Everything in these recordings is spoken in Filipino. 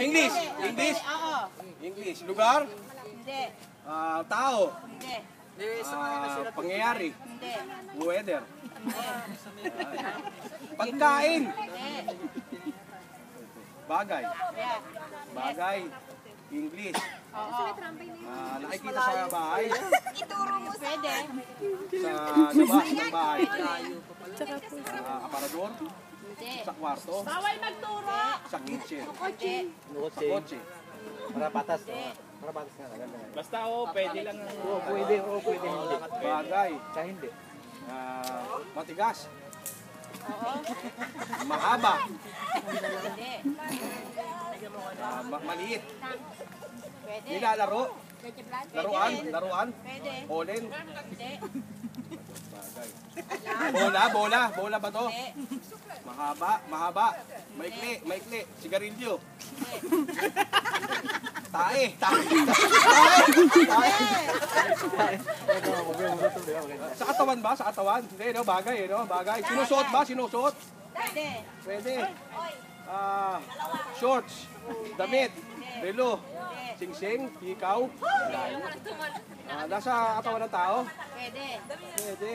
English. English. Oo. English. Lugar. Hindi. Ah, tao. Hindi. Ah, pangyayari. Hindi. Weather. Pagkain. Hindi. Bagay. Yeah. Bagay. English. Oo. Ah, nakikita sa bahay. Ituro mo sa... Pwede. Sa labas ng bahay. Ah, aparador. Hindi. Sa kwarto. Bawal magturo. Sa kitchen. Hindi. Sa kotse. Para patas. Para patas nga. Basta oo, pwede lang. Oo, pwede. Oo, pwede. Hindi. Bagay. Sa hindi. Ah, matigas. Oo. Mahaba. Hindi. Ma- maliit. Pwede. Nilalaro. Laruan. Laruan. Pwede. Olin. Hindi. Bagay. Bola, bola. Bola ba to? Mahaba, mahaba. Maikli, maikli. Sigarilyo. Tae, tae. Tae. Tae. Sa katawan ba? Sa katawan? Hindi, no? Bagay, eh, no? Bagay. Sinusuot ba? Sinusuot? Pwede. Pwede. Ah, shorts, damit, relo, singsing, hikaw. Ah, nasa katawan ng tao? Pwede. Pwede.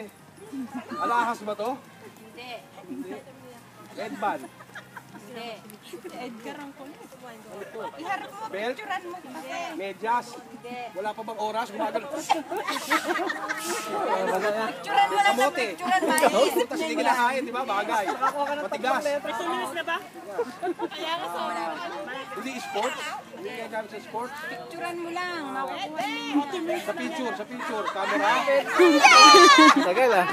Alahas ba to? Hindi. Hindi. Headband. Hindi. Edgar ang kulit. Belt. Hindi. Medyas. Hindi. Wala pa bang oras? Gumagano. Picturean mo lang sa Kamote. picturean, maiisip Tapos hindi kinakain, di ba? Bagay. Matigas. na ba? Ah, hindi sports. Hindi kaya gamit sa sports. Picturean mo lang. Makukuha mo. Sa picture, sa picture. Camera. Tagal ah.